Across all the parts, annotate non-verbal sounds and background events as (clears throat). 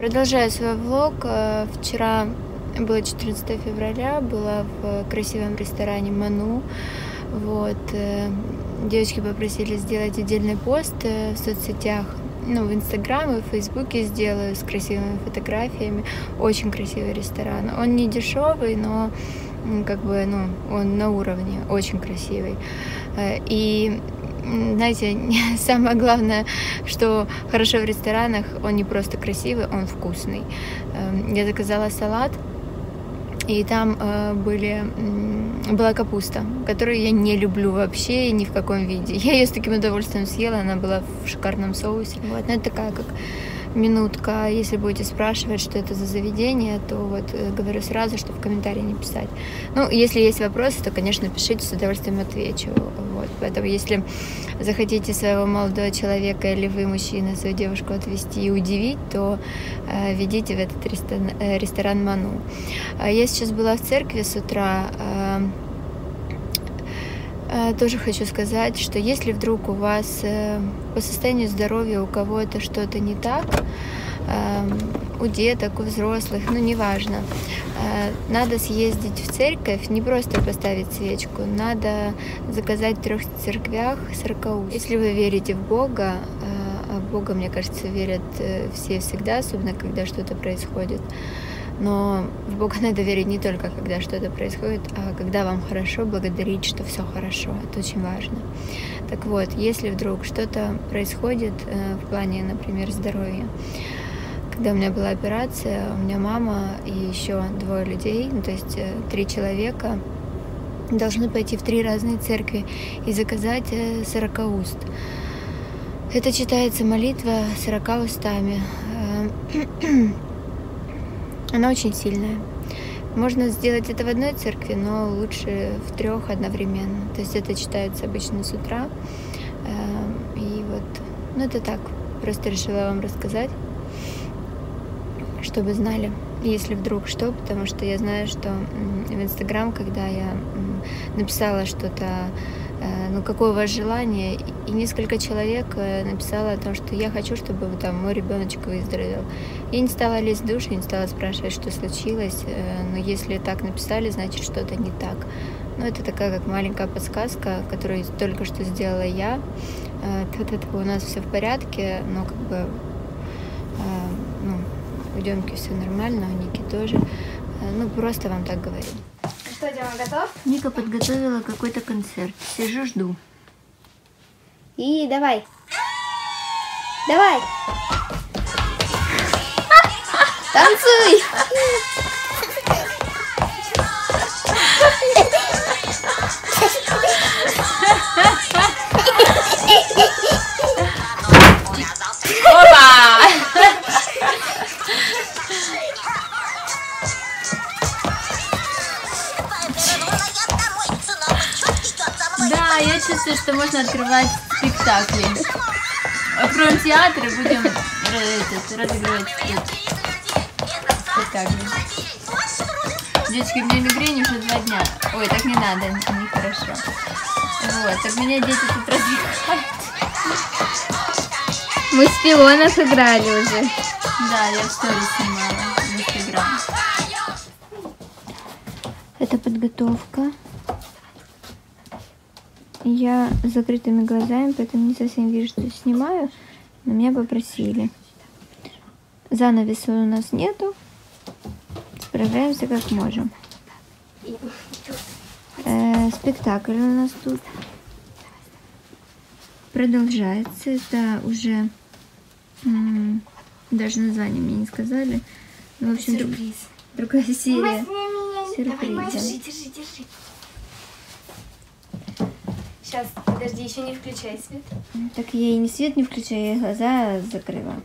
Продолжаю свой влог. Э, вчера было 14 февраля, была в красивом ресторане Ману. Вот. Э, девочки попросили сделать отдельный пост э, в соцсетях. Ну, в Инстаграм и в Фейсбуке сделаю с красивыми фотографиями. Очень красивый ресторан. Он не дешевый, но как бы, ну, он на уровне, очень красивый. И знаете, (laughs) самое главное, что хорошо в ресторанах, он не просто красивый, он вкусный. Эм, я заказала салат, и там э, были, была капуста, которую я не люблю вообще ни в каком виде. (laughs) Я ее с таким удовольствием съела, она была в шикарном соусе. Вот, но это такая как минутка. Если будете спрашивать, что это за заведение, то вот э, говорю сразу, что в комментарии не писать. Ну, если есть вопросы, то, конечно, пишите, с удовольствием отвечу. Вот. Поэтому, если захотите своего молодого человека или вы, мужчина, свою девушку отвезти и удивить, то э, ведите в этот ресторан, э, ресторан Ману. А я сейчас была в церкви с утра. Э, тоже хочу сказать, что если вдруг у вас э, по состоянию здоровья у кого-то что-то не так, эм, у деток, у взрослых, ну неважно, э, надо съездить в церковь, не просто поставить свечку, надо заказать в трех церквях сорокаус. Если вы верите в Бога, а в Бога, мне кажется, верят все всегда, особенно когда что-то происходит, но в Бога надо верить не только, когда что-то происходит, а когда вам хорошо, благодарить, что все хорошо. Это очень важно. Так вот, если вдруг что-то происходит э, в плане, например, здоровья, когда у меня была операция, у меня мама и еще двое людей, ну, то есть э, три человека, должны пойти в три разные церкви и заказать э, сорокауст. Это читается молитва сорока устами. Она очень сильная. Можно сделать это в одной церкви, но лучше в трех одновременно. То есть это читается обычно с утра. Эм, и вот, ну это так, просто решила вам рассказать, чтобы знали, если вдруг что, потому что я знаю, что в Инстаграм, когда я написала что-то Э, ну, какое у вас желание. И несколько человек э, написало о том, что я хочу, чтобы там мой ребеночек выздоровел. Я не стала лезть в душ, я не стала спрашивать, что случилось. Э, но если так написали, значит, что-то не так. Ну, это такая как маленькая подсказка, которую только что сделала я. Тут это у нас все в порядке, но как бы ну, у Демки все нормально, у Ники тоже. Ну, просто вам так говорю. Что, Дима, готов? Ника подготовила какой-то концерт. Сижу, жду. И давай. Давай. Танцуй. (laughs) чувствую, что можно открывать спектакли. Откроем театр и будем этот, разыгрывать спектакли. Девочки, у меня мигрень уже два дня. Ой, так не надо, нехорошо. Вот, так меня дети тут развлекают. Мы с пионов играли уже. Да, я в сторис снимала в Инстаграм. Это подготовка. Я с закрытыми глазами, поэтому не совсем вижу, что снимаю. Но меня попросили. Занавеса у нас нету. Справляемся как можем. Э, спектакль у нас тут продолжается. Это уже даже название мне не сказали. Ну, в общем, Сюрприз. Друг, другая серия. Сюрприз. Давай, держи, держи, держи. Сейчас, подожди, еще не включай свет. Так я и не свет не включаю, я глаза закрыла.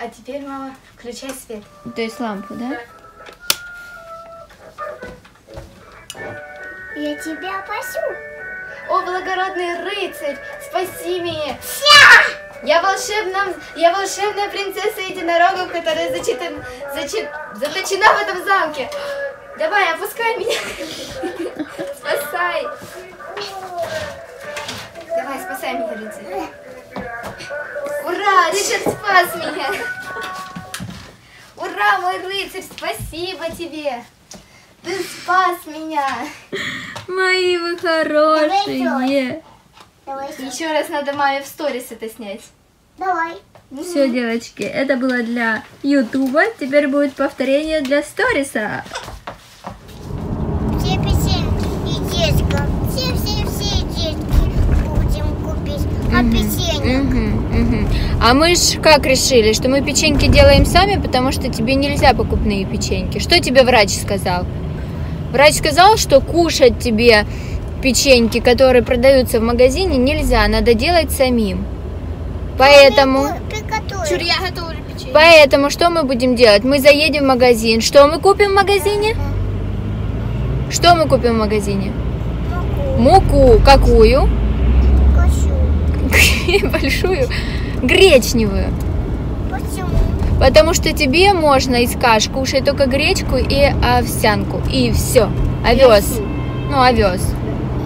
А теперь, мама, включай свет. То есть лампу, да? Я тебя пасу. О, благородный рыцарь, спаси меня. Ся! Я волшебная, я волшебная принцесса единорогов, которая зачитан, зачит, заточена в этом замке. Давай, опускай меня. Спасай. Давай, спасай меня, рыцарь. Ура, Ричард спас меня. Ура, мой рыцарь, спасибо тебе. Ты спас меня. Мои вы хорошие. Давай, Еще раз надо маме в сторис это снять. Давай. Все, девочки, это было для Ютуба. Теперь будет повторение для сториса. Все песенки и детка. Все-все-все детки будем купить. А мгм. А мы ж как решили, что мы печеньки делаем сами, потому что тебе нельзя покупные печеньки. Что тебе врач сказал? Врач сказал, что кушать тебе печеньки, которые продаются в магазине, нельзя, надо делать самим. Поэтому, Приготовим. я готовлю печенье. поэтому что мы будем делать? Мы заедем в магазин. Что мы купим в магазине? Что мы купим в магазине? Муку. Муку. Какую? (laughs) Большую. Гречневую. Почему? Потому что тебе можно из каш кушать только гречку и овсянку. И все. Овес. Ну, овес.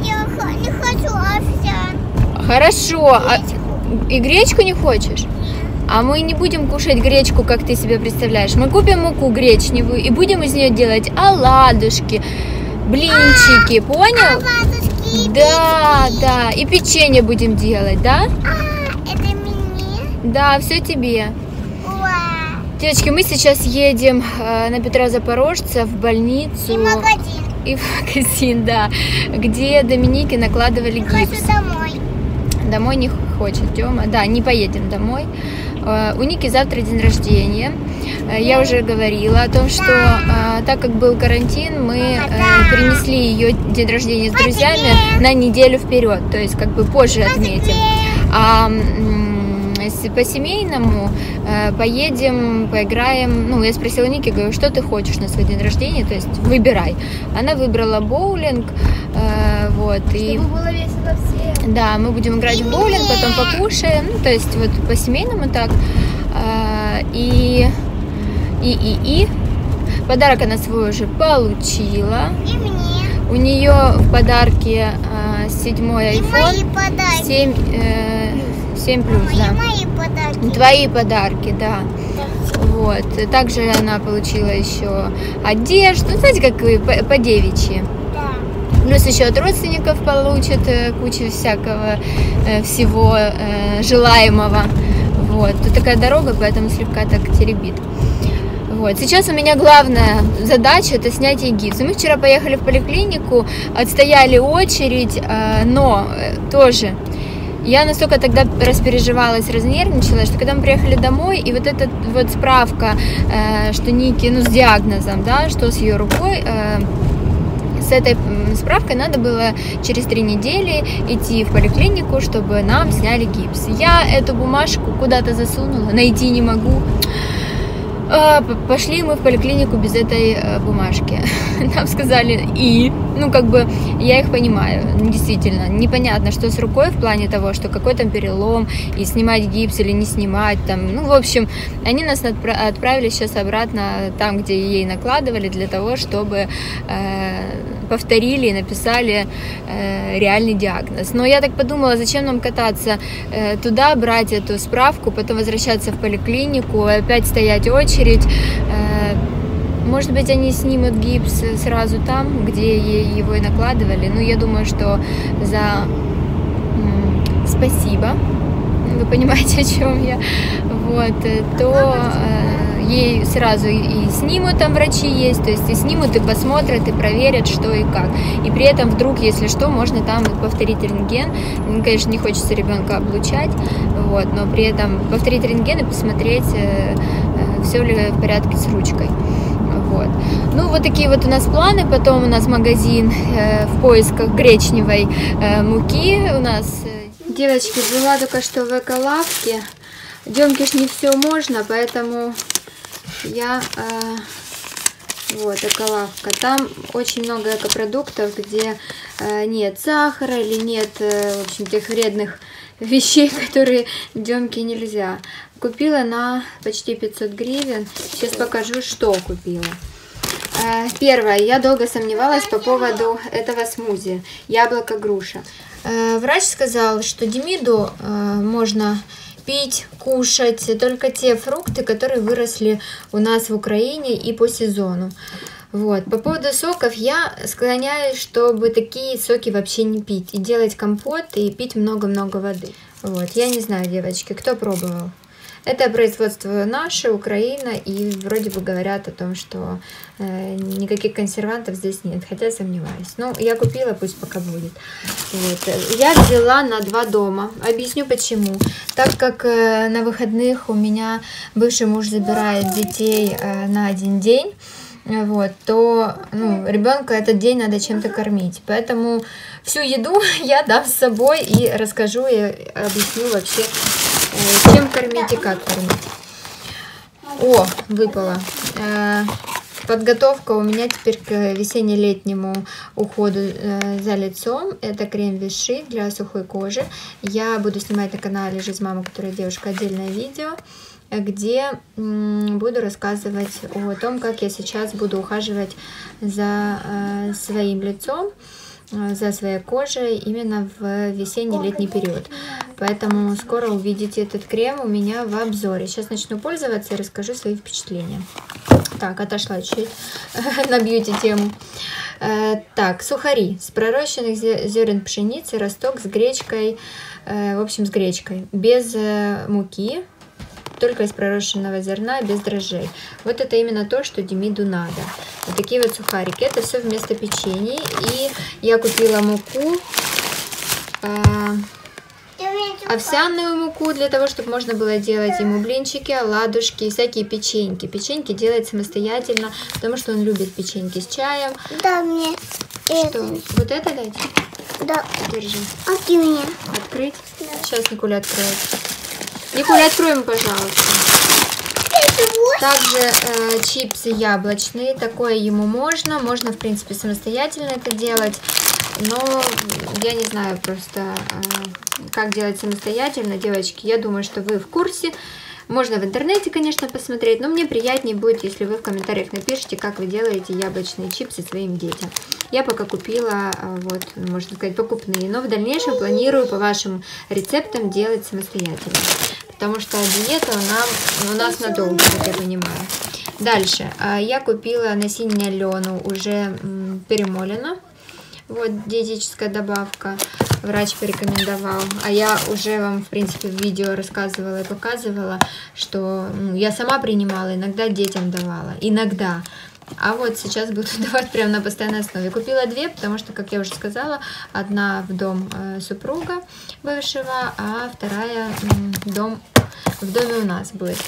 Я не хочу овсян. Хорошо. А- и гречку не хочешь? А мы не будем кушать гречку, как ты себе представляешь. Мы купим муку гречневую и будем из нее делать оладушки, блинчики, понял? Ладушки. Да, да. И печенье будем делать, да? А, это мне? Да, все тебе. Ура. Девочки, мы сейчас едем э, на Петра Запорожца в больницу. И магазин. И в магазин, да, где Доминики накладывали Хочу гипс. домой. Домой не хочет Тёма. Да, не поедем домой. Э, У Ники завтра день рождения. Э, Я уже говорила о том, что э, так как был карантин, мы перенесли ее день рождения с друзьями на неделю вперед, то есть как бы позже отметим. А м, с- по семейному э, поедем, поиграем. Ну, я спросила Ники, говорю, что ты хочешь на свой день рождения, то есть выбирай. Она выбрала боулинг, э, вот, и... Чтобы было весело всем. Да, мы будем играть в боулинг, потом покушаем, ну, то есть вот по семейному так. А, И, и, и, и подарок она свой уже получила. И мне. У нее в подарке седьмой И мои iPhone подарки. 7, э, 7 плюс, да. мои подарки. Твои подарки, да. Вот. И Также она получила еще одежду, знаете, как и по, девичьи. Да. Плюс еще от родственников получат э, кучу всякого э, всего э, желаемого. Вот. Тут такая дорога, поэтому слегка так теребит. Вот. Сейчас у меня главная задача это снятие гипса. Мы вчера поехали в поликлинику, отстояли очередь, но тоже я настолько тогда распереживалась, разнервничалась, что когда мы приехали домой, и вот эта вот справка, э, что Ники, ну, с диагнозом, да, что с ее рукой, э, с этой справкой надо было через три недели идти в поликлинику, чтобы нам сняли гипс. Я эту бумажку куда-то засунула, найти не могу. П- Пошли мы в поликлинику без этой э, бумажки. (laughs) Нам сказали и, ну как бы я их понимаю, действительно непонятно, что с рукой в плане того, что какой там перелом и снимать гипс или не снимать там, ну в общем, они нас отпра- отправили сейчас обратно там, где ей накладывали для того, чтобы э, повторили и написали э, реальный диагноз. Но я так подумала, зачем нам кататься э, туда, брать эту справку, потом возвращаться в поликлинику, опять стоять очередь. Э, может быть, они снимут гипс сразу там, где его и накладывали. Ну, я думаю, что за спасибо, вы понимаете, о чем я, вот, э, то э, ей сразу и, снимут, там врачи есть, то есть и снимут, и посмотрят, и проверят, что и как. И при этом вдруг, если что, можно там повторить рентген. Ну, Конечно, не хочется ребенка облучать, вот, но при этом повторить рентген и посмотреть, все ли в порядке с ручкой. Вот. Ну, вот такие вот у нас планы. Потом у нас магазин э, в поисках гречневой э, муки. У нас... э, Девочки, была только что в эколавке. Демке ж не все можно, поэтому я... э, вот, эколавка. Там очень много экопродуктов, где э, нет сахара или нет, э, в общем, тех вредных (laughs) вещей, которые Демке нельзя. Купила на почти 500 гривен. Сейчас покажу, что купила. Э, Первое. Я долго сомневалась по поводу этого смузи. Яблоко-груша. Э, врач сказал, что Демиду э, можно пить, кушать только те фрукты, которые выросли у нас в Украине и по сезону. Вот. По поводу соков я склоняюсь, чтобы такие соки вообще не пить. И делать компот и пить много-много воды. Вот. Я не знаю, девочки, кто пробовал? Это производство наше, Украина, и вроде бы говорят о том, что э, никаких консервантов здесь нет, хотя сомневаюсь. Ну, я купила, пусть пока будет. Вот. Я взяла на два дома. Объясню почему. Так как э, на выходных у меня бывший муж забирает детей э, на один день, вот, то ну, ребенка этот день надо чем-то кормить. Поэтому всю еду (laughs) я дам с собой и расскажу и объясню вообще, чем кормить и как кормить. О, выпало. Э, подготовка у меня теперь к весенне-летнему уходу э, за лицом. Это крем Виши для сухой кожи. Я буду снимать на канале Жизнь мамы, которая девушка, отдельное видео где буду рассказывать о том, как я сейчас буду ухаживать за э, своим лицом, за своей кожей именно в весенний-летний период. Поэтому скоро увидите этот крем у меня в обзоре. Сейчас начну пользоваться и расскажу свои впечатления. Так, отошла чуть (laughs) на бьюти-тему. Э, так, сухари с пророщенных зерен пшеницы, росток с гречкой, в общем, с гречкой, без муки, только из пророщенного зерна, без дрожжей. Вот это именно то, что Демиду надо. Вот такие вот сухарики. Это все вместо печенья. И я купила муку, э, овсяную муку, для того, чтобы можно было делать ему блинчики, оладушки, всякие печеньки. Печеньки делать самостоятельно, потому что он любит печеньки с чаем. Да, мне. Что? Вот это дать? Да. Держи. А ты мне? Открыть? Да. Сейчас Никуля откроет. Николя, откроем, пожалуйста. Также э, чипсы яблочные, такое ему можно. Можно, в принципе, самостоятельно это делать. Но я не знаю просто, э, как делать самостоятельно, девочки. Я думаю, что вы в курсе. Можно в интернете, конечно, посмотреть, но мне приятнее будет, если вы в комментариях напишите, как вы делаете яблочные чипсы своим детям. Я пока купила, э, вот, можно сказать, покупные, но в дальнейшем планирую по вашим рецептам делать самостоятельно потому что диета нам, у нас надолго, как я понимаю. Дальше. А, я купила насильно Лену уже перемолено. Вот диетическая добавка. Врач порекомендовал. А я уже вам, в принципе, в видео рассказывала и показывала, что ну, я сама принимала, иногда детям давала. Иногда. А вот сейчас буду (laughs) давать прямо на постоянной основе. Купила две, потому что, как я уже сказала, одна в дом э, супруга бывшего, а вторая в дом в доме у нас будет.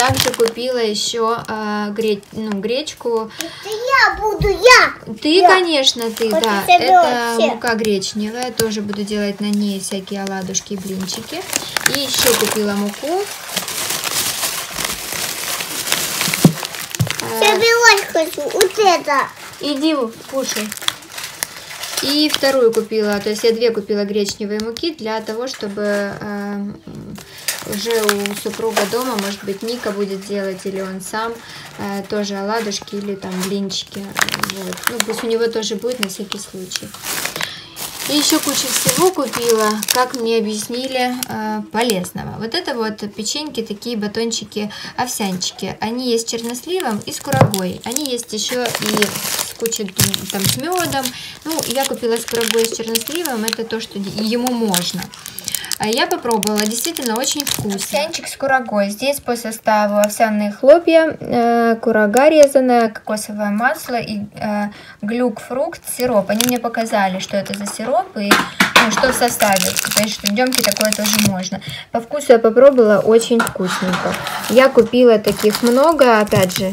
Также купила еще э, греч, ну, гречку. Это я буду, я! Ты, я. конечно, ты, вот да. Это все. мука гречневая. Тоже буду делать на ней всякие оладушки и блинчики. И еще купила муку. Я белать хочу, вот это. Иди, кушай. И вторую купила, то есть я две купила гречневые муки для того, чтобы э, уже у супруга дома, может быть, Ника будет делать, или он сам э, тоже оладушки или там блинчики. Вот. Ну, пусть у него тоже будет на всякий случай. И еще кучу всего купила, как мне объяснили, э, полезного. Вот это вот печеньки, такие батончики, овсянчики. Они есть с черносливом и с курагой. Они есть еще и с кучей там с медом. Ну, я купила с курагой и с черносливом. Это то, что ему можно. А я попробовала, действительно очень вкусно. Овсянчик с курагой. Здесь по составу овсяные хлопья, э, курага резаная, кокосовое масло и э, глюк-фрукт, сироп. Они мне показали, что это за сироп и ну, что в составе. То есть, что демки такое тоже можно. По вкусу я попробовала, очень вкусненько. Я купила таких много, опять же,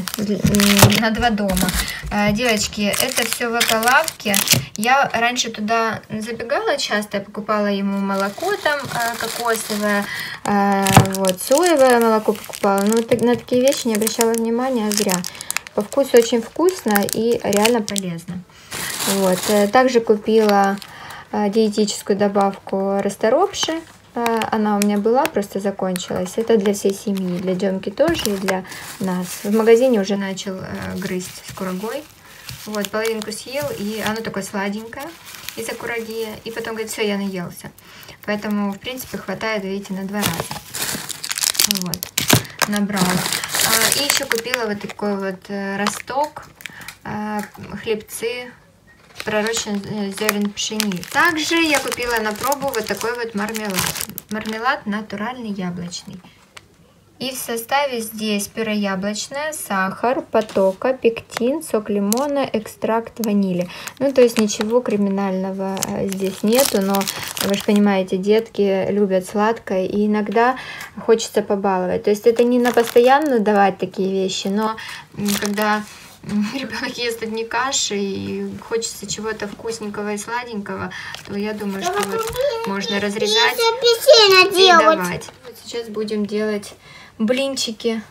на два дома. Э, девочки, это все в эколавке. Я раньше туда забегала часто, покупала ему молоко там э, кокосовое, э, вот, соевое молоко покупала. Но на такие вещи не обращала внимания, а зря. По вкусу очень вкусно и реально полезно. Вот. Также купила диетическую добавку расторопши. Она у меня была, просто закончилась. Это для всей семьи, для Демки тоже и для нас. В магазине уже начал грызть с курагой. Вот, половинку съел, и оно такое сладенькое. из-за кураги. И потом говорит, все, я наелся. Поэтому, в принципе, хватает, видите, на два раза. Вот, набрала. И еще купила вот такой вот э, росток, а, хлебцы пророчен э, зерен пшеницы. Также я купила на пробу вот такой вот мармелад. Мармелад натуральный яблочный. И в составе здесь пюре яблочное, сахар, потока, пектин, сок лимона, экстракт ванили. Ну, то есть ничего криминального э, здесь нету, но вы же понимаете, детки любят сладкое, и иногда хочется побаловать. То есть это не на постоянно давать такие вещи, но когда (laughs) ребенок ест одни каши и хочется чего-то вкусненького и сладенького, то я думаю, что вот можно разрезать и давать. Вот сейчас будем делать блинчики,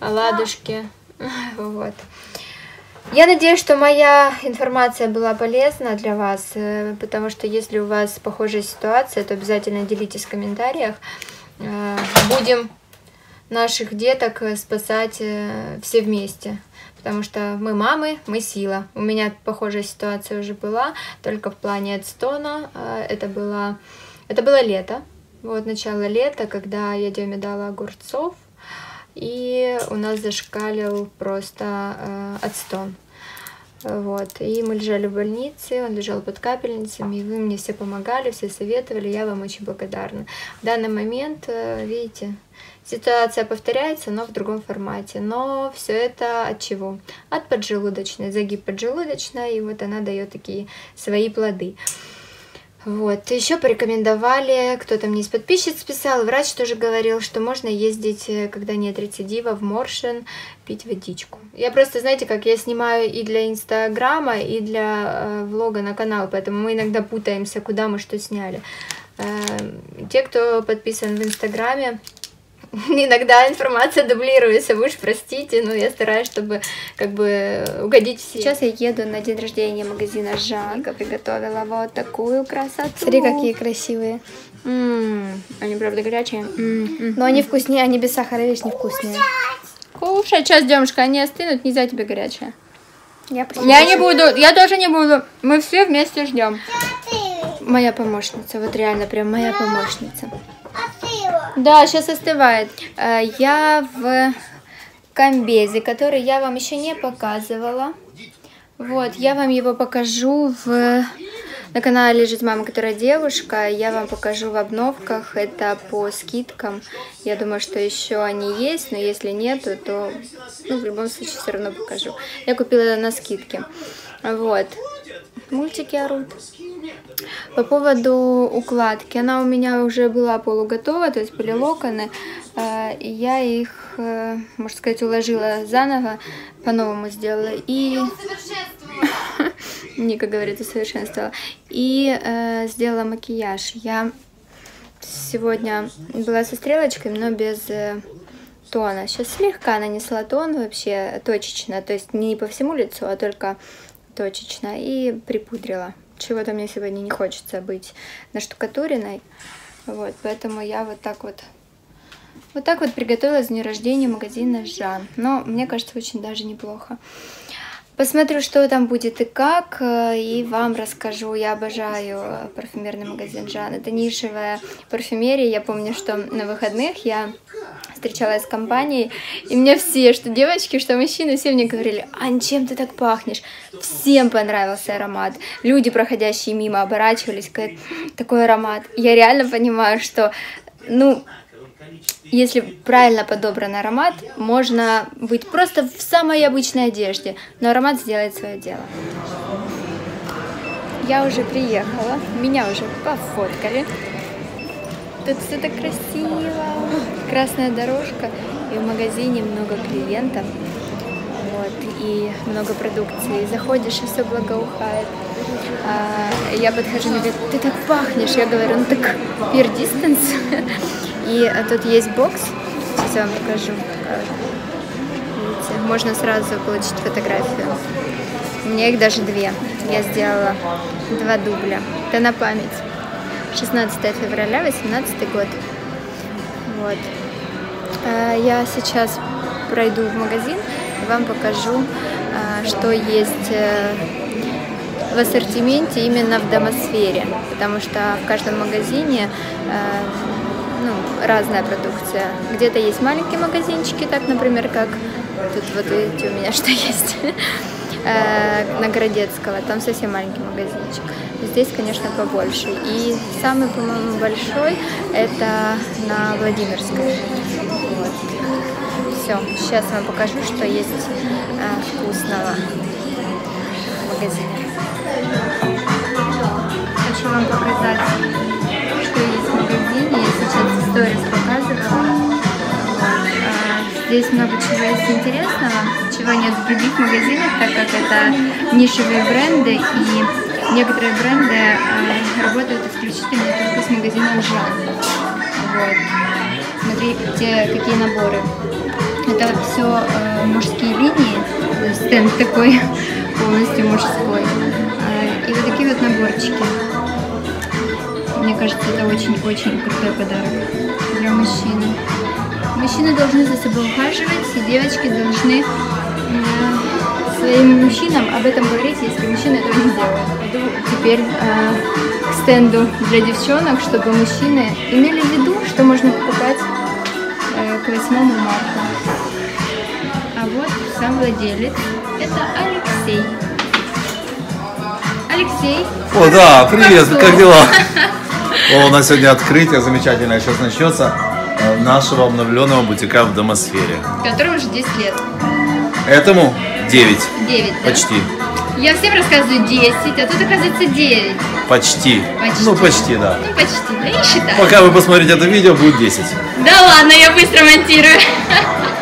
оладушки. (laughs) Вот. Я надеюсь, что моя информация была полезна для вас, э, потому что если у вас похожая ситуация, то обязательно делитесь в комментариях. Э, будем наших деток спасать э, все вместе, потому что мы мамы, мы сила. У меня похожая ситуация уже была, только в плане отстона. Это было, это было лето, вот начало лета, когда я Деме дала огурцов, и у нас зашкалил просто э, отстон. Вот. И мы лежали в больнице, он лежал под капельницами, и вы мне все помогали, все советовали, я вам очень благодарна. В данный момент, э, видите, ситуация повторяется, но в другом формате. Но все это от чего? От поджелудочной, загиб поджелудочной, и вот она дает такие свои плоды. Вот, еще порекомендовали, кто-то мне из подписчиц писал, врач тоже говорил, что можно ездить, э, когда нет рецидива, в Моршин, пить водичку. Я просто, знаете, как я снимаю и для Инстаграма, и для э, влога на канал, поэтому мы иногда путаемся, куда мы что сняли. Э, те, кто подписан в Инстаграме, (laughs) иногда информация дублируется, вы уж простите, но я стараюсь, чтобы как бы угодить всем. Сейчас я еду на день рождения магазина Жанка, приготовила вот такую красоту. Смотри, какие красивые. М-м, они правда горячие. М-м. Но они вкуснее, они без сахара, видишь, не вкусные. Кушай, сейчас, девушка, они остынут, нельзя тебе горячие. Я, я не буду, я тоже не буду. Мы все вместе ждем. Моя помощница, вот реально прям моя помощница. Да, сейчас остывает. Э, я в комбезе, который я вам еще не показывала. Вот, я вам его покажу в... На канале лежит мама, которая девушка. Я вам покажу в обновках. Это по скидкам. Я думаю, что еще они есть, но если нету, то ну, в любом случае все равно покажу. Я купила на скидке. Вот. Мультики орут. По поводу укладки, она у меня уже была полуготова, то есть были локоны, э, я их, э, можно сказать, уложила заново, по-новому сделала. И... (laughs) Ника говорит, усовершенствовала. И э, сделала макияж. Я сегодня была со стрелочками, но без э, тона. Сейчас слегка нанесла тон вообще точечно, то есть не по всему лицу, а только точечно. И припудрила чего-то мне сегодня не хочется быть на штукатуренной. Вот, поэтому я вот так вот вот так вот приготовила с дня рождения магазина Жан. Но мне кажется, очень даже неплохо. Посмотрю, что там будет и как, э, и вам расскажу. Я обожаю э, парфюмерный магазин Жан. Это нишевая парфюмерия. Я помню, что на выходных я встречалась с компанией, и мне все, что девочки, что мужчины, все мне говорили, Ань, чем ты так пахнешь? Всем понравился аромат. Люди, проходящие мимо, оборачивались, говорят, такой аромат. Я реально понимаю, что, ну, если правильно подобран аромат, можно быть просто в самой обычной одежде, но аромат сделает свое дело. Я уже приехала, меня уже пофоткали. Тут все так красиво, красная дорожка, и в магазине много клиентов, вот, и много продукции. Заходишь, и все благоухает. А, я подхожу, мне говорит, ты так пахнешь. Я говорю, ну так peer distance. И а, тут есть бокс, сейчас я вам покажу. Видите, можно сразу получить фотографию. У меня их даже две. Я сделала два дубля. Это на память. 16 февраля, 18 год. Вот. А, я сейчас пройду в магазин и вам покажу, а, что есть э, в ассортименте именно в домосфере, потому что в каждом магазине э, ну, разная продукция. Где-то есть маленькие магазинчики, так, например, как тут вот видите у меня (laughs) что есть э, на Городецкого, там совсем маленький магазинчик. Здесь, конечно, побольше. И самый, по-моему, большой это на Владимирской. Все, сейчас вам покажу, что есть э, вкусного в магазине. Хочу вам показать, сейчас сторис показывала. А, Здесь много чего есть интересного, чего нет в других магазинах, так как это нишевые бренды и некоторые бренды э, работают исключительно только с магазином Жан. Вот. Смотрите, какие наборы. Это все мужские линии, стенд такой (laughs) полностью мужской. А, И вот такие вот наборчики. Мне кажется, это очень-очень крутой подарок для мужчины. Мужчины должны за собой ухаживать, и девочки должны э, своим мужчинам об этом говорить, если мужчины этого не делают. Пойду теперь э, к стенду для девчонок, чтобы мужчины имели в виду, что можно покупать э, к 8 марта. А вот сам владелец. Это Алексей. Алексей. О, да, привет, что? как дела? (laughs) О, у нас сегодня открытие замечательное сейчас начнется э, нашего обновленного бутика в Домосфере. Которому уже 10 лет. Этому 9, 9, да? почти, Я всем рассказываю 10, а тут оказывается 9. почти, Почти. ну почти, да. Ну, почти, да и считай. Пока вы посмотрите это видео, будет 10. Да ладно, я быстро монтирую. (laughs)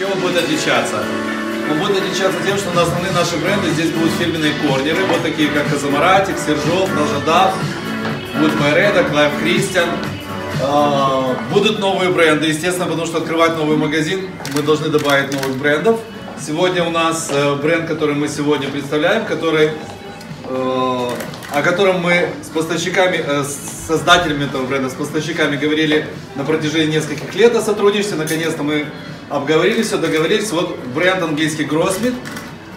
Чем он будет отличаться? Он будет отличаться тем, что на основные наши бренды здесь будут фирменные корнеры, вот такие как Казамаратик, Сержов, Нажадав, будет Майреда, Клайв Кристиан. А, Будут новые бренды, естественно, потому что открывать новый магазин мы должны добавить новых брендов. Сегодня у нас э, бренд, который мы сегодня представляем, который э, о котором мы с поставщиками, э, с создателями этого бренда, с поставщиками говорили на протяжении нескольких лет о сотрудничестве. Наконец-то мы обговорили все, договорились. Вот бренд английский Grossmith.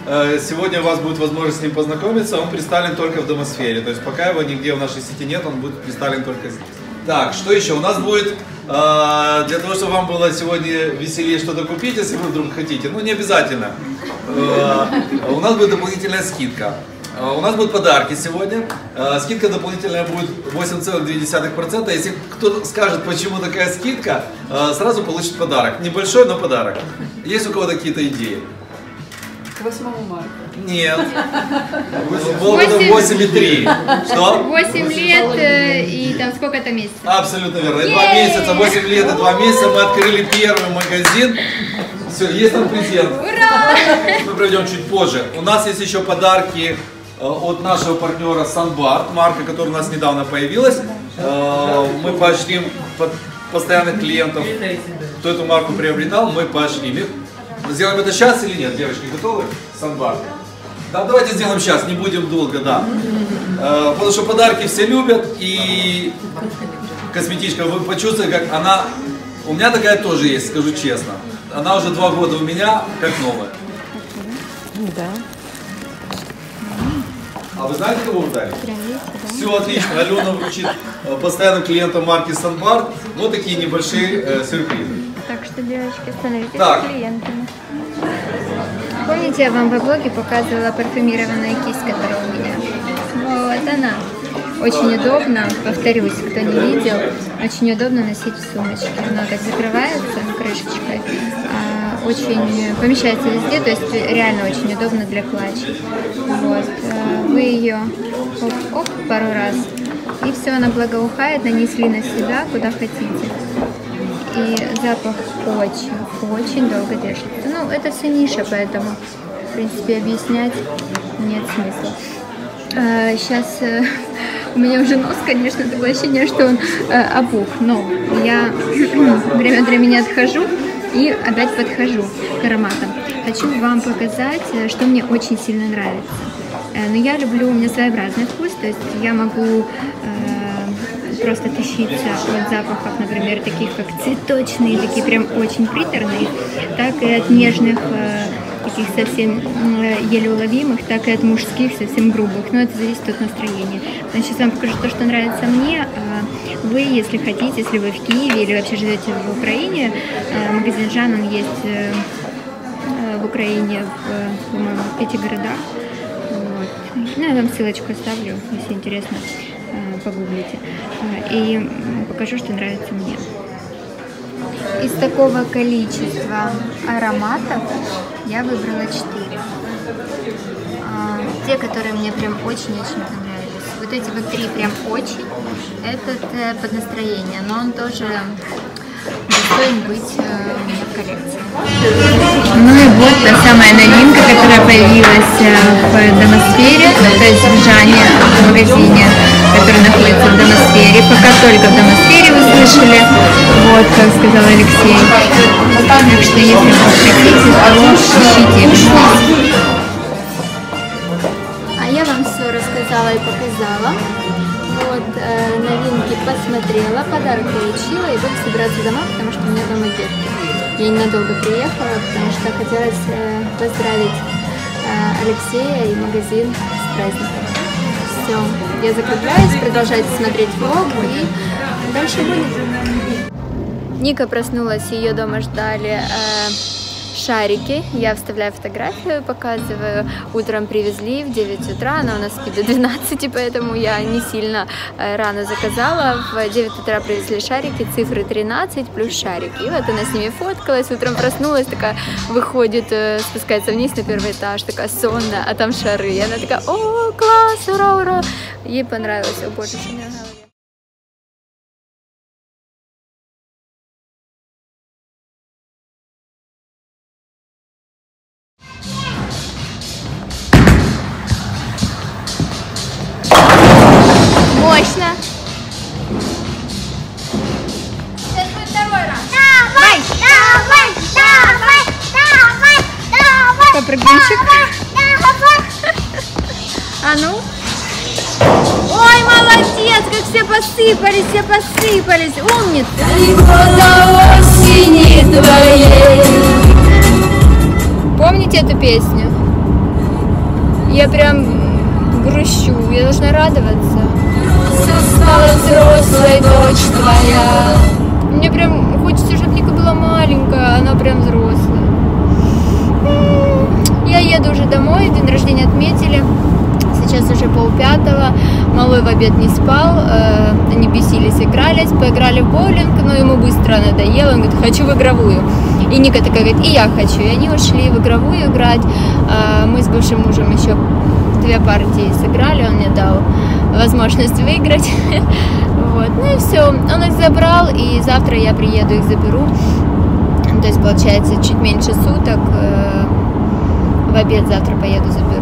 Э, Сегодня у вас будет возможность с ним познакомиться. Он представлен только в домосфере. То есть пока его нигде в нашей сети нет, он будет представлен только здесь. Так, что еще? У нас будет, э, для того, чтобы вам было сегодня веселее что-то купить, если вы вдруг хотите, ну не обязательно, Э, у нас будет дополнительная скидка. Э, У нас будут подарки сегодня. Э, Скидка дополнительная будет 8,2%. Если кто скажет, почему такая скидка, э, сразу получит подарок. Небольшой, но подарок. Есть у кого-то какие-то идеи? К 8 марта. Нет. Волгода 8,3. Что? 8 лет и там сколько-то месяцев. Абсолютно верно. И два месяца, 8 лет и 2 месяца мы открыли первый магазин. Все, есть там презент. Ура! Мы проведем чуть позже. У нас есть еще подарки от нашего партнера Sunbart, марка, которая у нас недавно появилась. Э, Мы поощрим по- постоянных клиентов, кто эту марку приобретал, мы поощрим их. Сделаем это сейчас или нет, девочки, готовы? Sunbart. Да, давайте сделаем сейчас, не будем долго, да. Э, Потому что подарки все любят и косметичка, вы почувствуете, как она... У меня такая тоже есть, скажу честно. Она уже два года у меня, как новая. Да. А вы знаете, кого да? Все отлично. Алена вручит э, постоянным клиентам марки Sunbart вот такие небольшие э, сюрпризы. Так что, девочки, становитесь Так. клиентами. Помните, я вам во блоге показывала парфюмированная кисть, которая у меня? Вот она. Очень удобно, повторюсь, кто не видел, очень удобно носить в сумочке. Она так закрывается крышечкой, а, очень помещается везде, то есть реально очень удобно для клатчей. Вот. э, Вы ее оп, пару раз, и все, она благоухает, нанесли на себя, куда хотите. И запах очень, очень долго держится. Ну, это все ниша, поэтому, в принципе, объяснять нет смысла. Сейчас (laughs) у меня уже нос, конечно, такое ощущение, что он э, опух, но я (clears throat) время от времени отхожу и опять подхожу к ароматам. Хочу вам показать, э, что мне очень сильно нравится. Э, Но я люблю, у меня своеобразный вкус, то есть я могу э, просто тащиться от запахов, например, таких как цветочные, такие прям очень приторные, так и от нежных, таких совсем еле уловимых, так и от мужских, совсем грубых. Но это зависит от настроения. Сейчас вам покажу то, что нравится мне. А Вы, если хотите, если вы в Киеве или вообще живете в Украине, э, магазин Жан, он есть э, э, в Украине, в, по-моему, в пяти городах. Вот. Ну, я вам ссылочку оставлю, если интересно, погуглите. И покажу, что нравится мне. Из такого количества ароматов я выбрала 4. те, которые мне прям очень-очень понравились. Вот эти вот три прям очень. Этот э, под настроение, но он тоже достоин быть э, в коллекции. Ну и вот та самая новинка, которая появилась э, в Домосфере, то есть в магазине, который находится в Домосфере. Пока только в Домосфере вы слышали, вот, как сказал Алексей. Так что если вы хотите, то ищите. А я вам все рассказала и показала. Э, новинки посмотрела, подарок получила и буду собираться домой, потому что у меня дома детки. Я ненадолго приехала, потому что хотелось э, поздравить э, Алексея и магазин с праздником. Все, я закругляюсь, продолжайте смотреть влог и дальше будет. Ника проснулась, ее дома ждали э, шарики. Я вставляю фотографию, показываю. Утром привезли в 9 утра, она у нас спит до 12, поэтому я не сильно э, рано заказала. В 9 утра привезли шарики, цифры 13 плюс шарики. И вот она с ними фоткалась, утром проснулась, такая выходит, э, спускается вниз на первый этаж, такая сонная, а там шары. И она такая, о, класс, ура, ура. Ей понравилось, о боже, что меня посыпались. Умница. Помните эту песню? Я прям грущу, я должна радоваться. Стала взрослой дочь твоя. Мне прям хочется, чтобы Ника была маленькая, она прям взрослая. Я еду уже домой, день рождения отметили. Сейчас уже полпятого. Малой в обед не спал. э, Они бесились, игрались, поиграли в боулинг, но ему быстро надоело. Он говорит, хочу в игровую. И Ника такая говорит, и я хочу. И они ушли в игровую играть. А Мы с бывшим мужем еще две партии сыграли, он мне дал возможность выиграть. (laughs) Вот. Ну и все. Он их забрал, и завтра я приеду, их заберу. То есть, получается, чуть меньше суток. э, В обед завтра поеду, заберу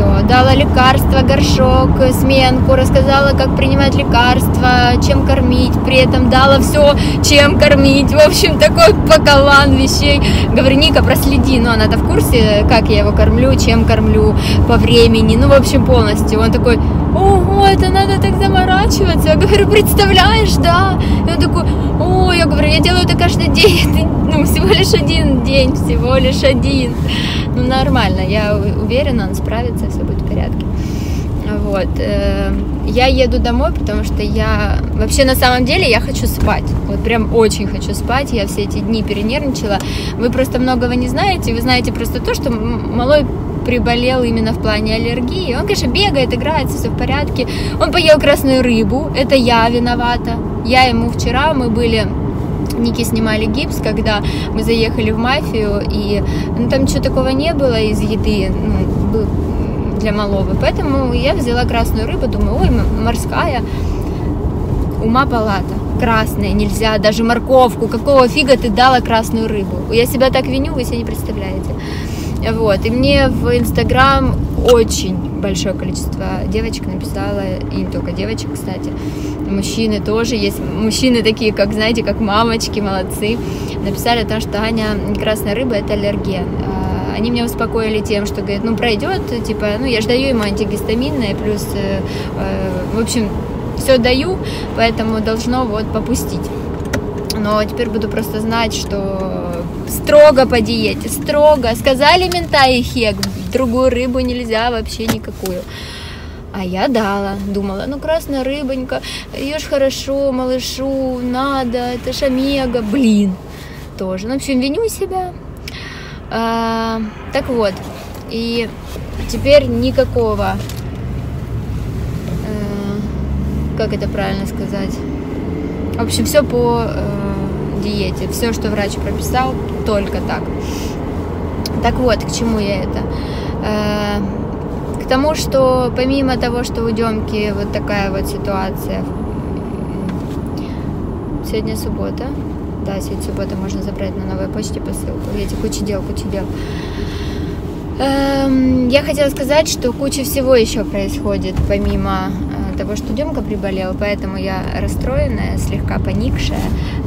все. Дала лекарства, горшок, сменку, рассказала, как принимать лекарства, чем кормить. При этом дала все, чем кормить. В общем, такой поколан вещей. Говорю, Ника, проследи. Но она-то в курсе, как я его кормлю, чем кормлю, по времени. Ну, в общем, полностью. Он такой, ого, это надо так заморачиваться. Я говорю, представляешь, да? И он такой, о, я говорю, я делаю это каждый день. (laughs) Это, ну, всего лишь один день, всего лишь один. Ну, нормально, я уверена, он справится, все будет в порядке. Вот. э, Я еду домой, потому что я... Вообще, на самом деле, я хочу спать. Вот прям очень хочу спать. Я все эти дни перенервничала. Вы просто многого не знаете. Вы знаете просто то, что малой приболел именно в плане аллергии. Он, конечно, бегает, играется, все в порядке. Он поел красную рыбу. Это я виновата. Я ему вчера, мы были Ники снимали гипс, когда мы заехали в мафию, и ну, там ничего такого не было из еды ну, был для малого. Поэтому я взяла красную рыбу, думаю, ой, морская. Ума палата. Красная, нельзя, даже морковку. Какого фига ты дала красную рыбу? Я себя так виню, вы себе не представляете. Вот, и мне в Инстаграм очень большое количество девочек написало, и не только девочек, кстати, мужчины тоже есть, мужчины такие, как, знаете, как мамочки, молодцы, написали о том, что Аня, красная рыба это аллерген. Они меня успокоили тем, что, говорят, ну, пройдет, типа, ну, я же даю ему антигистаминное, плюс, э, э, в общем, все даю, поэтому должно вот попустить. Но теперь буду просто знать, что строго по диете, строго. Сказали мента и хек, другую рыбу нельзя вообще никакую. А я дала, думала, ну красная рыбонька, ешь хорошо, малышу, надо, это ж омега, блин, тоже. Ну, в общем, виню себя. А, так вот, и теперь никакого, э, как это правильно сказать, в общем, все по э, диете. Все, что врач прописал, только так. Так вот, к чему я это? Э, к тому, что помимо того, что у Демки вот такая вот ситуация, сегодня суббота, да, сегодня суббота, можно забрать на новой почте посылку. Видите, куча дел, куча дел. Эм, Я хотела сказать, что куча всего еще происходит, помимо э, того, что Демка приболел, поэтому я расстроенная, слегка поникшая,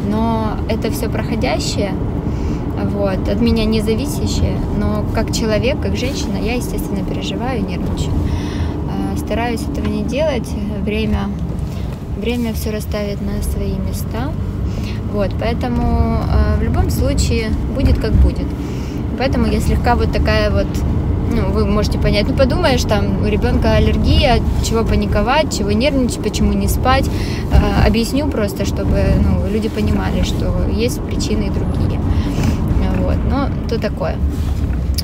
но это все проходящее, вот, от меня не зависящее, но как человек, как женщина, я, естественно, переживаю нервничаю. Э, Стараюсь этого не делать, время, время все расставит на свои места, вот, поэтому э, в любом случае будет как будет. Поэтому я слегка вот такая вот, ну, вы можете понять, ну, подумаешь, там, у ребенка аллергия, чего паниковать, чего нервничать, почему не спать. Э, объясню просто, чтобы, ну, люди понимали, что есть причины и другие. Вот, но то такое.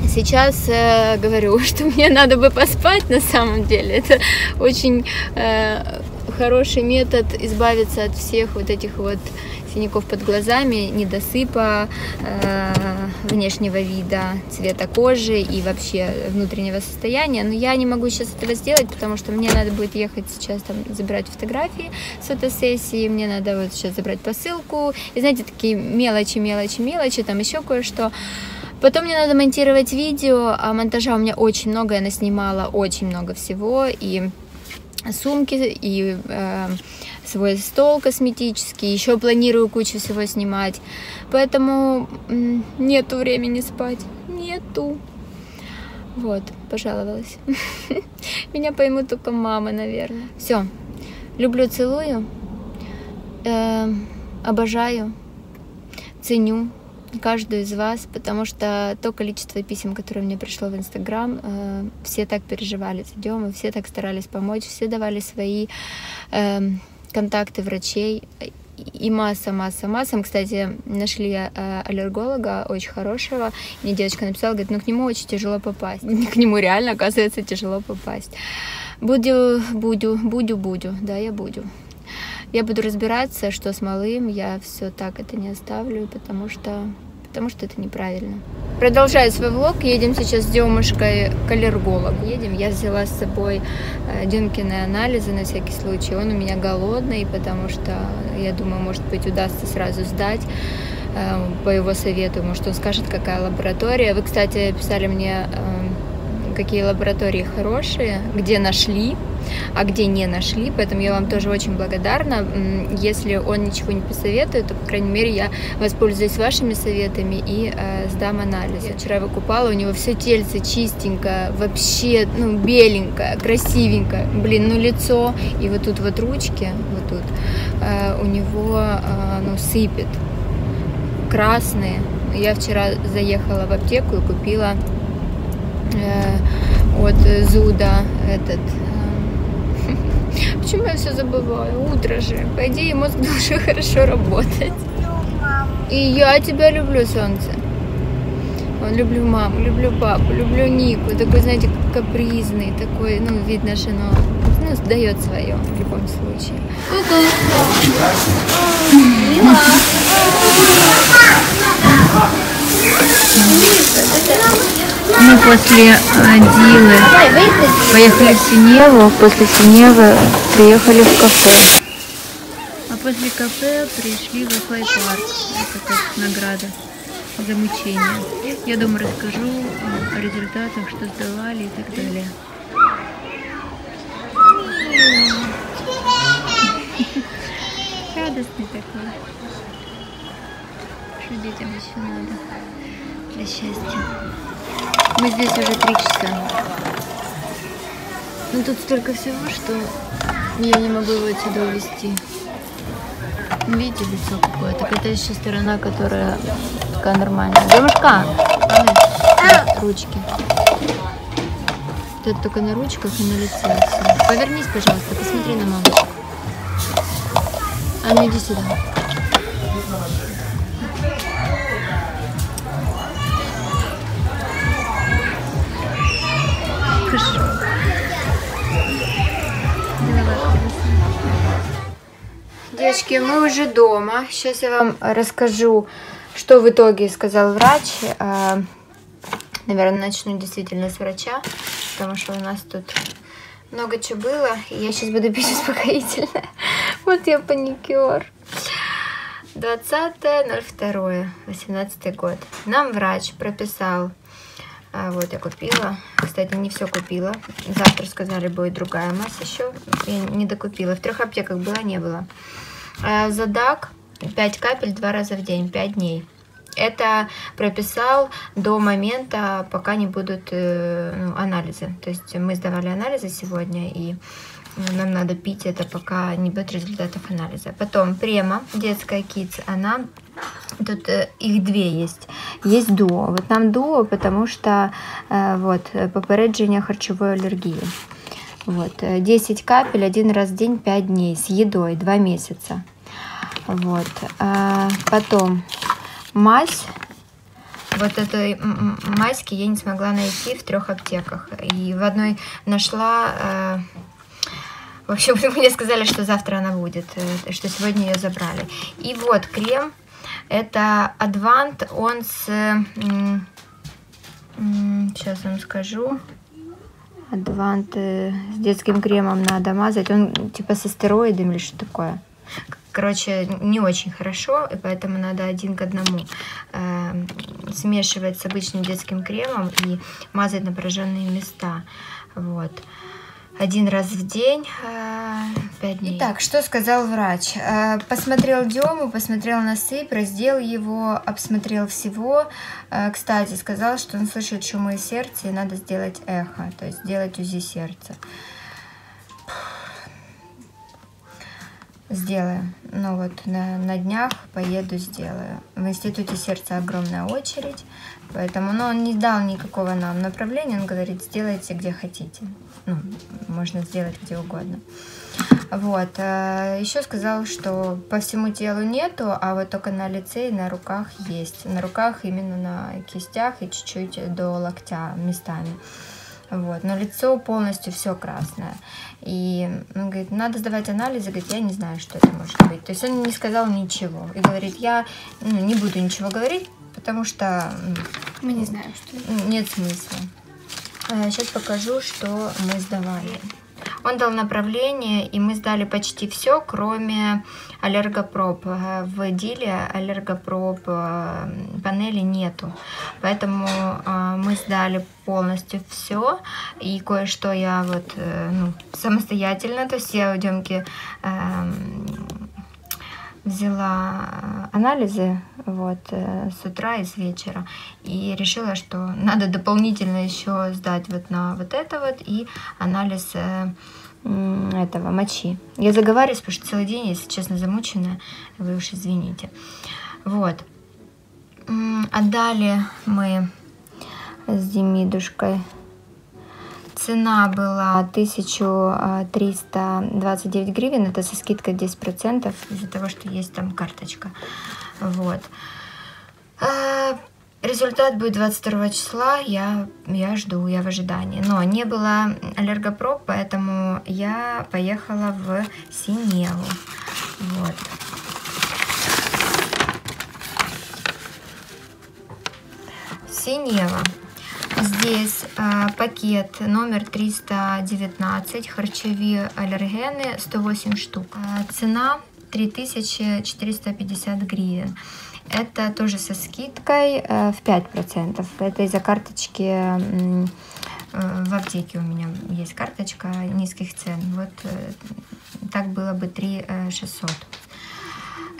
Сейчас э, говорю, (laughs) что мне надо бы поспать на самом деле. Это очень э, хороший метод избавиться от всех вот этих вот синяков под глазами, недосыпа, э, внешнего вида, цвета кожи и вообще внутреннего состояния. Но я не могу сейчас этого сделать, потому что мне надо будет ехать сейчас там забирать фотографии с фотосессии, мне надо вот сейчас забрать посылку. И знаете, такие мелочи, мелочи, мелочи, там еще кое-что. Потом мне надо монтировать видео, а монтажа у меня очень много, я наснимала очень много всего, и сумки, и э, свой стол косметический, еще планирую кучу всего снимать, поэтому нету времени спать, нету. Вот, пожаловалась. (laughs) Меня поймут только мамы, наверное. Все, люблю, целую, Э, обожаю, ценю каждую из вас, потому что то количество писем, которое мне пришло в Инстаграм, э, все так переживали за Дему, все так старались помочь, все давали свои э, контакты врачей и масса, масса, масса. Кстати, нашли э, аллерголога очень хорошего. Мне девочка написала, говорит, ну к нему очень тяжело попасть. (laughs) К нему реально, оказывается, тяжело попасть. Буду, буду, буду, буду, да, я буду. Я буду разбираться, что с малым, я все так это не оставлю, потому что, потому что это неправильно. Продолжаю свой влог. Едем сейчас с Демушкой к аллергологу. Едем, я взяла с собой э, Демкины анализы на всякий случай. Он у меня голодный, потому что, я думаю, может быть, удастся сразу сдать э, по его совету. Может, он скажет, какая лаборатория. Вы, кстати, писали мне, э, какие лаборатории хорошие, где нашли а где не нашли, поэтому я вам тоже очень благодарна. Если он ничего не посоветует, то, по крайней мере, я воспользуюсь вашими советами и э, сдам анализы. Вчера я выкупала, у него все тельце чистенькое, вообще, ну, беленькое, красивенькое. Блин, ну, лицо и вот тут вот ручки, вот тут, э, у него, э, ну, сыпет. Красные. Я вчера заехала в аптеку и купила э, от Зуда этот Почему я все забываю? Утро же. По идее, мозг (laughs) должен хорошо работать. И я тебя люблю, солнце. Он люблю маму, люблю папу, люблю Нику. Такой, знаете, капризный, такой, ну, видно, что оно, ну, сдает свое в любом случае. Мы после Дилы поехали в Синеву, после Синевы приехали в кафе. А после кафе пришли в аквапарк. Это как награда за мучение. Я дома расскажу о результатах, что сдавали и так далее. Радостный такой. Что детям еще надо для счастья. Мы здесь уже три часа. Но тут столько всего, что я не могу его отсюда увезти. Видите лицо какое? Так это еще сторона, которая такая нормальная. Девушка, ручки. Это только на ручках и на лице. Повернись, пожалуйста, посмотри на мамочку. А ну иди сюда. Девочки, мы уже дома. Сейчас я вам расскажу, что в итоге сказал врач. А, Наверное, начну действительно с врача, потому что у нас тут много чего было. И я сейчас буду (laughs) пить успокоительное. Вот я паникер. 20.02.18 год. Нам врач прописал а, вот я купила. Кстати, не все купила. Завтра сказали, будет другая масса еще. Я не докупила. В трех аптеках была, не было. А, Задак 5 капель два раза в день, 5 дней. Это прописал до момента, пока не будут э, ну, анализы. То есть мы сдавали анализы сегодня, и нам надо пить это, пока не будет результатов анализа. Потом према, детская киц, она Тут э, их две есть. Есть дуо. Вот нам дуо, потому что э, вот попередження харчової алергії. Вот, э, 10 капель один раз в день 5 дней с едой 2 месяца. Вот. а, потом мазь. Вот этой м- м- маськи я не смогла найти в трех аптеках. И в одной нашла... э, в общем, (laughs) мне сказали, что завтра она будет, э, что сегодня ее забрали. И вот крем. Это Advant, он с... сейчас вам скажу. Адвант с детским кремом надо мазать. Он типа со стероидами или что такое. Короче, не очень хорошо, и поэтому надо один к одному э, смешивать с обычным детским кремом и мазать на пораженные места. Вот. Один раз в день, э, пять дней. Итак, что сказал врач? Э, Посмотрел Дему, посмотрел насыпь, раздел его, обсмотрел всего. Э, Кстати, сказал, что он слышит шумы сердца и надо сделать эхо, то есть сделать УЗИ сердца. Сделаю. Ну вот, на, на днях поеду, сделаю. В институте сердца огромная очередь, поэтому, ну, он не дал никакого нам направления, он говорит, сделайте где хотите. Ну, можно сделать где угодно. Вот. Еще сказал, что по всему телу нету, а вот только на лице и на руках есть. На руках именно на кистях и чуть-чуть до локтя местами. Вот. Но лицо полностью все красное. И он говорит, надо сдавать анализы. Говорит, я не знаю, что это может быть. То есть он не сказал ничего. И говорит, я ну, не буду ничего говорить, потому что Мы не знаем, что нет смысла. Сейчас покажу, что мы сдавали. Он дал направление, и мы сдали почти все, кроме аллергопроб. Э, В Диле аллергопроб э, панели нету. Поэтому мы сдали полностью все. И кое-что я вот э, ну, самостоятельно, то есть я у Демки взяла анализы вот, э, с утра и с вечера и решила, что надо дополнительно еще сдать вот на вот это вот и анализ э, этого мочи. Я заговариваюсь, потому что целый день, если честно, замученная, вы уж извините. Вот. Отдали мы с Демидушкой Цена была 1329 гривен, это со скидкой 10% из-за того, что есть там карточка. Вот. А, Результат будет 22 числа, я, я жду, я в ожидании. Но не было аллергопроб, поэтому я поехала в Синеву. Вот. Синева. Здесь а, пакет номер 319, харчеві аллергены, 108 штук. А, цена 3450 гривен. Это тоже со скидкой э, в 5%. Это из-за карточки э, в аптеке у меня есть карточка низких цен. Вот э, так было бы 3 э, 600.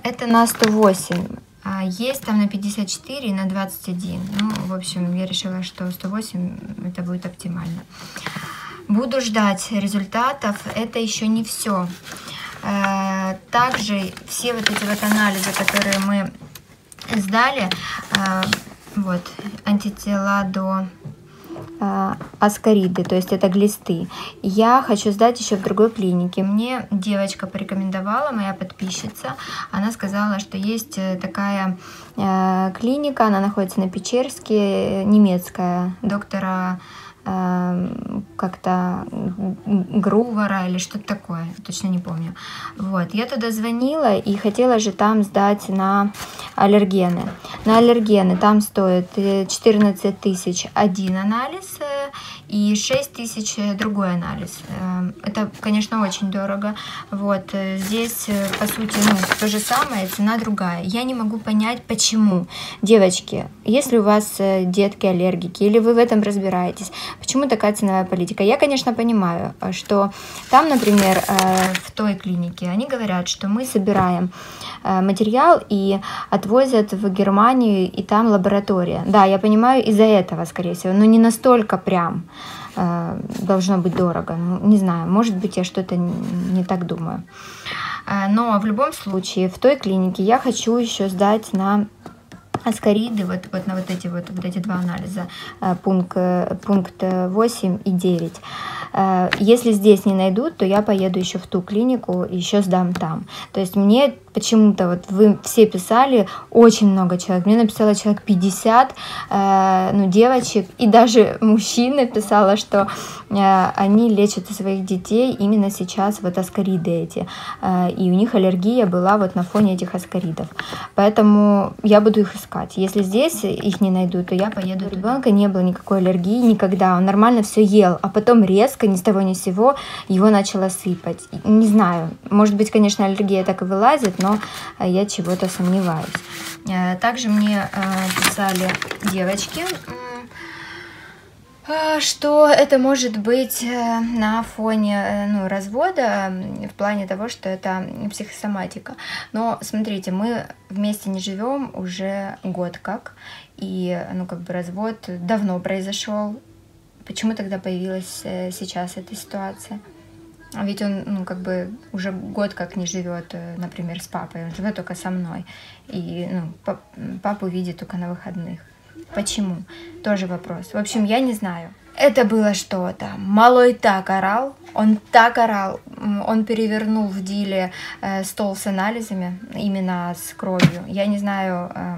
Это на 108. А есть там на 54 и на 21. Ну, в общем, я решила, что 108 это будет оптимально. Буду ждать результатов. Это еще не все. Также все вот эти вот анализы, которые мы сдали, э, вот, антитела до э, аскариды, то есть это глисты. Я хочу сдать еще в другой клинике. Мне девочка порекомендовала, моя подписчица, она сказала, что есть э, такая э, клиника, она находится на Печерске, немецкая, доктора как-то Грувера или что-то такое, точно не помню. Вот, я туда звонила и хотела же там сдать на аллергены. На аллергены там стоит 14 э, тысяч один анализ э, и 6 тысяч другой анализ. Эм, это, конечно, очень дорого. Вот, э, здесь, по сути, ну, то же самое, цена другая. Я не могу понять, почему. Девочки, если у вас детки аллергики или вы в этом разбираетесь, Почему такая ценовая политика? Я, конечно, понимаю, что там, например, э, в той клинике они говорят, что мы собираем э, материал и отвозят в Германию, и там лаборатория. Да, я понимаю из-за этого, скорее всего, но не настолько прям э, должно быть дорого. Ну, не знаю, может быть, я что-то не так думаю. Но в любом случае, в той клинике я хочу еще сдать на аскариды, вот, вот на вот эти вот, вот эти два анализа, э, пункт, пункт 8 и 9. Э, если здесь не найдут, то я поеду еще в ту клинику и еще сдам там. То есть мне почему-то вот вы все писали, очень много человек, мне написало человек 50, э, ну, девочек, и даже (laughs) мужчина писала, что э, они лечат своих детей именно сейчас вот аскариды эти, э, и у них аллергия была вот на фоне этих аскаридов. Поэтому я буду их искать. Если здесь их не найду, то я поеду. У ребенка не было никакой аллергии никогда, он нормально все ел, а потом резко, ни с того ни с сего, его начало сыпать. Не знаю, может быть, конечно, аллергия так и вылазит, но э, я чего-то сомневаюсь. Э, также мне э, писали девочки, что это может быть на фоне ну, развода, в плане того, что это психосоматика. Но смотрите, мы вместе не живем уже год как, и ну, как бы развод давно произошел. Почему тогда появилась сейчас эта ситуация? А ведь он, ну, как бы уже год как не живет, э, например, с папой, он живет только со мной. И, ну, пап, папу видит только на выходных. Почему? Тоже вопрос. В общем, я не знаю. Это было что-то. Малой так орал, он так орал, он перевернул в Диле э, стол с анализами, именно с кровью. Я не знаю, э,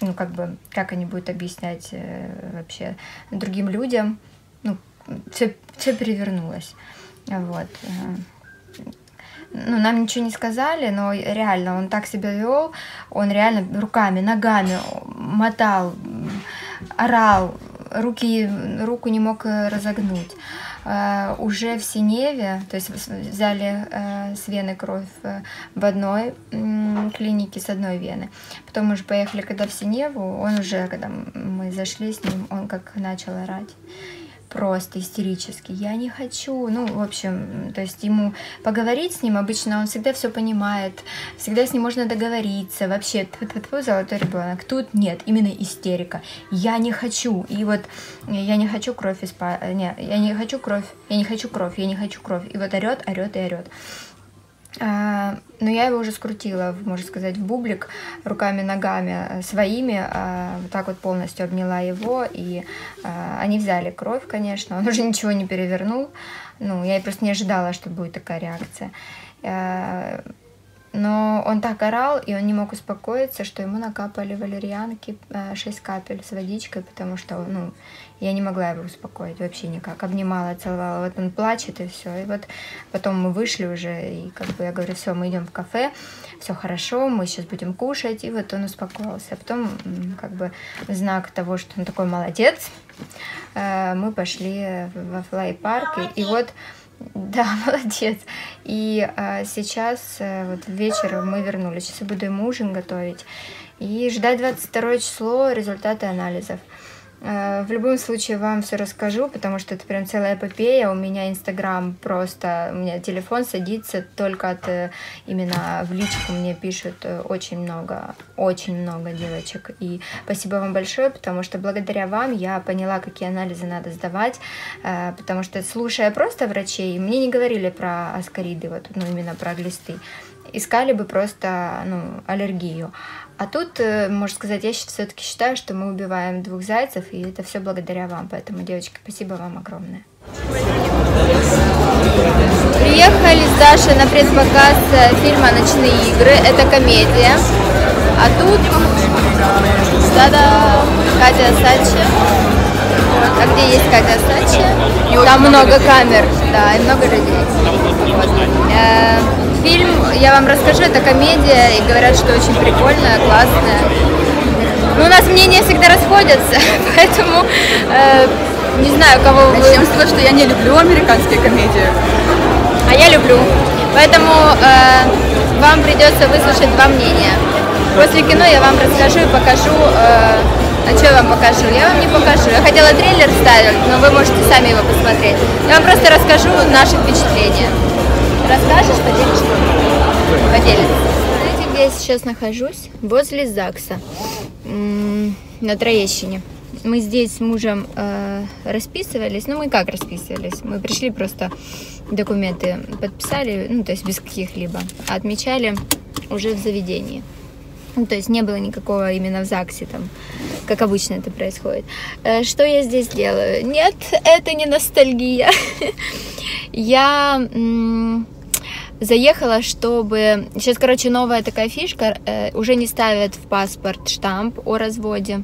ну, как бы, как они будут объяснять э, вообще другим людям. Ну, все, все перевернулось. Вот. Ну, нам ничего не сказали, но реально он так себя вел, он реально руками, ногами мотал, орал, руки, руку не мог разогнуть. Uh, уже в Синеве, то есть взяли с вены кровь в одной клинике с одной вены. Потом мы уже поехали, когда в Синеву, он уже, когда мы зашли с ним, он как начал орать просто истерически. Я не хочу. Ну, в общем, то есть ему поговорить с ним обычно он всегда все понимает, всегда с ним можно договориться. Вообще, твой золотой ребенок. Тут нет, именно истерика. Я не хочу. И вот я не хочу кровь из не, я не хочу кровь, я не хочу кровь, я не хочу кровь. И вот орет, орет и орет. А, но я его уже скрутила, можно сказать, в бублик руками-ногами э, своими, а, вот так вот полностью обняла его, и а, они взяли кровь, конечно, он (laughs) уже ничего не перевернул, ну, я просто не ожидала, что будет такая реакция. Но он так орал, и он не мог успокоиться, что ему накапали валерьянки 6 капель с водичкой, потому что, ну, я не могла его успокоить вообще никак. Обнимала, целовала. Вот он плачет, и все. И вот потом мы вышли уже, и как бы я говорю, все, мы идем в кафе, все хорошо, мы сейчас будем кушать. И вот он успокоился. А потом, как бы, в знак того, что он такой молодец, э, мы пошли во флай-парк. И, и вот да, (laughs) молодец. И а, сейчас, э, вот вечером мы вернулись. Сейчас я буду ему ужин готовить. И ждать 22 число результаты анализов. Э, В любом случае вам все расскажу, потому что это прям целая эпопея. У меня Инстаграм просто, у меня телефон садится только от э, именно в личку мне пишут э, очень много, очень много девочек. И спасибо вам большое, потому что благодаря вам я поняла, какие анализы надо сдавать, потому что слушая просто врачей, мне не говорили про аскариды, вот, ну именно про глисты искали бы просто ну, аллергию. А тут, э, можно сказать, я все-таки считаю, что мы убиваем двух зайцев, и это все благодаря вам. Поэтому, девочки, спасибо вам огромное. Приехали с Дашей на предпоказ э, фильма «Ночные игры». Это комедия. А тут... Да-да, Катя Сачи. А где есть Катя Сачи? Там много камер, да, и много людей. Вот. Фильм, я вам расскажу, это комедия, и говорят, что очень прикольная, классная. Но у нас мнения всегда расходятся, (laughs) поэтому э, не знаю, кого вы... Начнем с того, что я не люблю американские комедии. А я люблю. Поэтому э, вам придется выслушать два мнения. После кино я вам расскажу и покажу. Э, а что я вам покажу? Я вам не покажу. Я хотела трейлер ставить, но вы можете сами его посмотреть. Я вам просто расскажу наши впечатления. Расскажешь, поделишься? Поделишься. Знаете, где я сейчас нахожусь? Возле ЗАГСа. На Троещине. Мы здесь с мужем э, расписывались. Ну, мы как расписывались? Мы пришли просто документы подписали, ну, то есть без каких-либо. А отмечали уже в заведении. Ну, то есть не было никакого именно в ЗАГСе там, как обычно это происходит. Э, Что я здесь делаю? Нет, это не ностальгия. (laughs) Я заехала, чтобы... Сейчас, короче, новая такая фишка. э, Уже не ставят в паспорт штамп о разводе.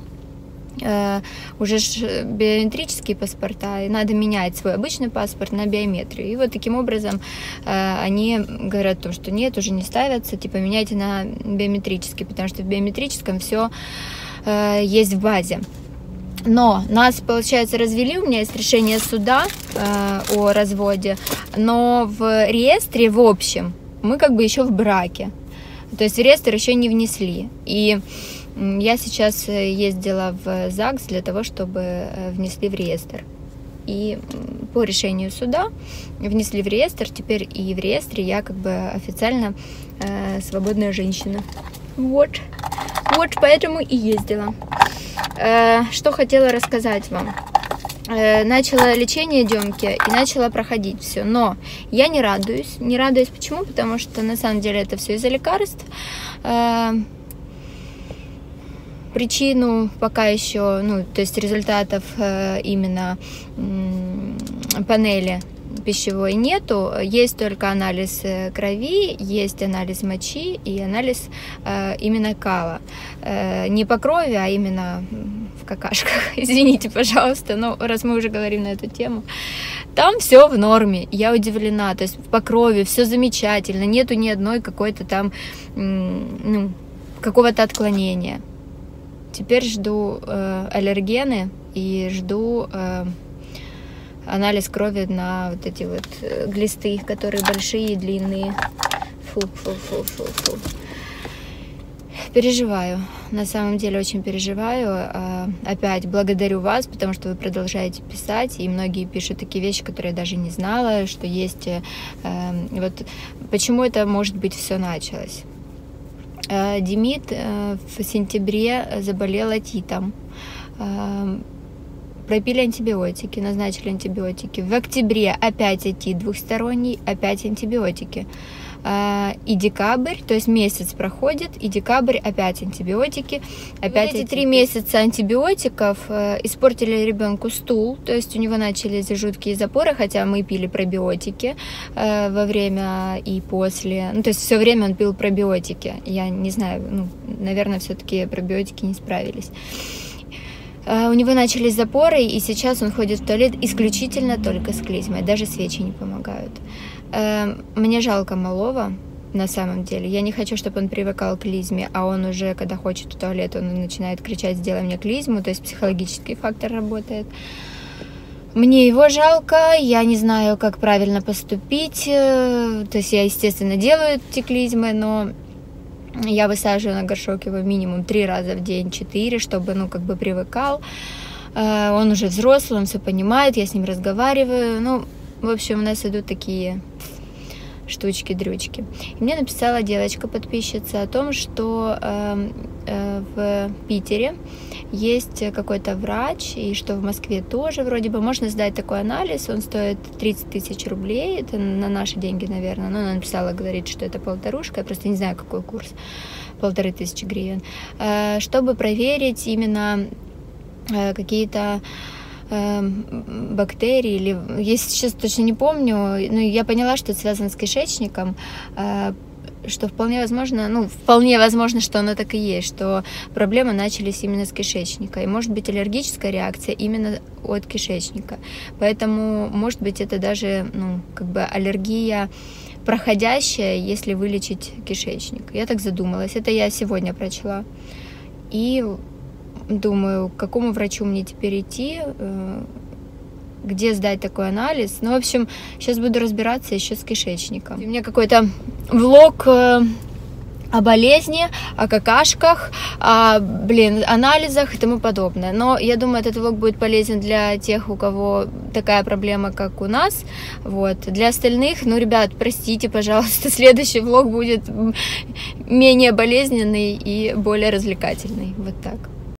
Э, Уже ж биометрические паспорта, и надо менять свой обычный паспорт на биометрию. И вот таким образом э, они говорят, то, что нет, уже не ставятся, типа меняйте на биометрический, потому что в биометрическом все есть в базе. Но нас, получается, развели, у меня есть решение суда э, о разводе, но в реестре в общем мы как бы еще в браке. То есть в реестр еще не внесли. И я сейчас э, ездила в ЗАГС для того, чтобы э, внесли в реестр. И по решению суда внесли в реестр. Теперь и в реестре я как бы официально э, свободная женщина. Вот. Вот поэтому и ездила. Э, Что хотела рассказать вам. Э, Начала лечение демки и начала проходить все. Но я не радуюсь. Не радуюсь почему? Потому что на самом деле это все из-за лекарств. Э, Причину пока еще, ну, то есть результатов именно панели пищевой нету, есть только анализ э, крови, есть анализ мочи и анализ э, именно кала. Э, не по крови, а именно в какашках. (laughs) Извините, пожалуйста, но раз мы уже говорим на эту тему. Там все в норме, я удивлена, то есть по крови все замечательно, нету ни одной какой-то там, ну, какого-то отклонения. Теперь жду э, аллергены и жду э, анализ крови на вот эти вот э, глисты, которые большие длинные. Фу, фу, фу, фу, фу. Переживаю, на самом деле очень переживаю. А, Опять благодарю вас, потому что вы продолжаете писать, и многие пишут такие вещи, которые я даже не знала, что есть. э, э, Вот почему это может быть все началось. Э, Демид в сентябре заболел отитом. Пропили антибиотики, назначили антибиотики. В октябре опять отит двухсторонний, опять антибиотики. А, и декабрь, то есть месяц проходит, и декабрь опять антибиотики, опять эти три месяца антибиотиков э, испортили ребенку стул, то есть у него начались жуткие запоры, хотя мы пили пробиотики э, во время и после, ну то есть все время он пил пробиотики, я не знаю, ну, наверное, все-таки пробиотики не справились. Э, У него начались запоры, и сейчас он ходит в туалет исключительно только с клизмой, даже свечи не помогают. Э, Мне жалко малого, на самом деле. Я не хочу, чтобы он привыкал к клизме, а он уже, когда хочет в туалет, он начинает кричать «сделай мне клизму», то есть психологический фактор работает. Мне его жалко, я не знаю, как правильно поступить. э, То есть я, естественно, делаю эти клизмы, но я высаживаю на горшок его минимум три раза в день, четыре, чтобы, ну, как бы привыкал. Э, Он уже взрослый, он все понимает, я с ним разговариваю. Ну, в общем, у нас идут такие штучки-дрючки. Мне написала девочка-подписчица о том, что эм, э, в Питере есть какой-то врач, и что в Москве тоже вроде бы можно сдать такой анализ, он стоит 30 тысяч рублей, это на наши деньги, наверное, но она написала, говорит, что это полторушка, я просто не знаю, какой курс, полторы тысячи гривен, Э, чтобы проверить именно э, какие-то бактерии или если сейчас точно не помню, но я поняла, что это связано с кишечником, э, что вполне возможно, ну, вполне возможно, что оно так и есть, что проблемы начались именно с кишечника. И может быть аллергическая реакция именно от кишечника. Поэтому, может быть, это даже, ну, как бы аллергия проходящая, если вылечить кишечник. Я так задумалась. Это я сегодня прочла. И думаю, к какому врачу мне теперь идти, э, где сдать такой анализ. Ну, в общем, сейчас буду разбираться еще с кишечником. У меня какой-то влог э, о болезни, о какашках, о, блин, анализах и тому подобное. Но я думаю, этот влог будет полезен для тех, у кого такая проблема, как у нас. Вот. Для остальных, ну, ребят, простите, пожалуйста, (laughs) следующий влог будет менее болезненный и более развлекательный. Вот так.